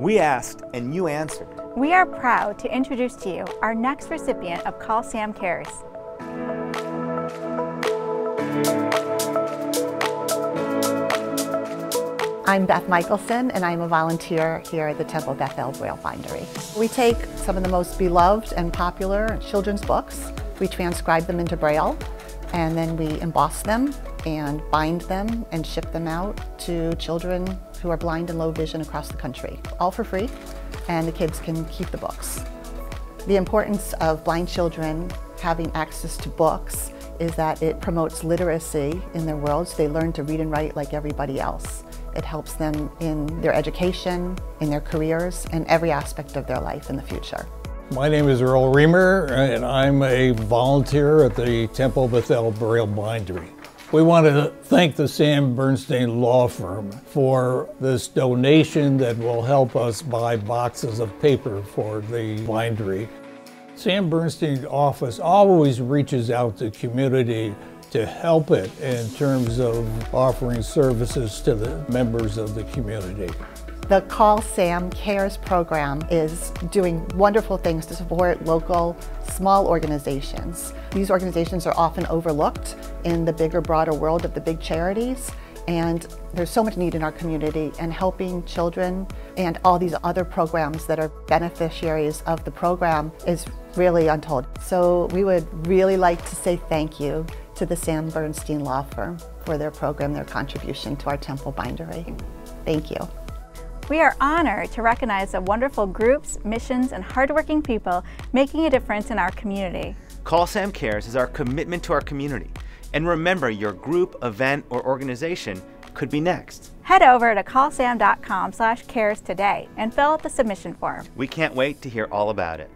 We asked and you answered. We are proud to introduce to you our next recipient of Call Sam Cares. I'm Beth Michelson and I'm a volunteer here at the Temple Beth El Braille Bindery. We take some of the most beloved and popular children's books, we transcribe them into Braille, and then we emboss them and bind them and ship them out to children who are blind and low vision across the country, all for free, and the kids can keep the books. The importance of blind children having access to books is that it promotes literacy in their world so they learn to read and write like everybody else. It helps them in their education, in their careers, and every aspect of their life in the future. My name is Earl Reamer, and I'm a volunteer at the Temple Beth El Braille Bindery. We want to thank the Sam Bernstein Law Firm for this donation that will help us buy boxes of paper for the bindery. Sam Bernstein's office always reaches out to the community to help it in terms of offering services to the members of the community. The Call Sam Cares program is doing wonderful things to support local small organizations. These organizations are often overlooked in the bigger, broader world of the big charities. And there's so much need in our community and helping children and all these other programs that are beneficiaries of the program is really untold. So we would really like to say thank you to the Sam Bernstein Law Firm for their program, their contribution to our Temple Bindery. Thank you. We are honored to recognize the wonderful groups, missions, and hardworking people making a difference in our community. Call Sam Cares is our commitment to our community. And remember, your group, event, or organization could be next. Head over to callsam.com slash cares today and fill out the submission form. We can't wait to hear all about it.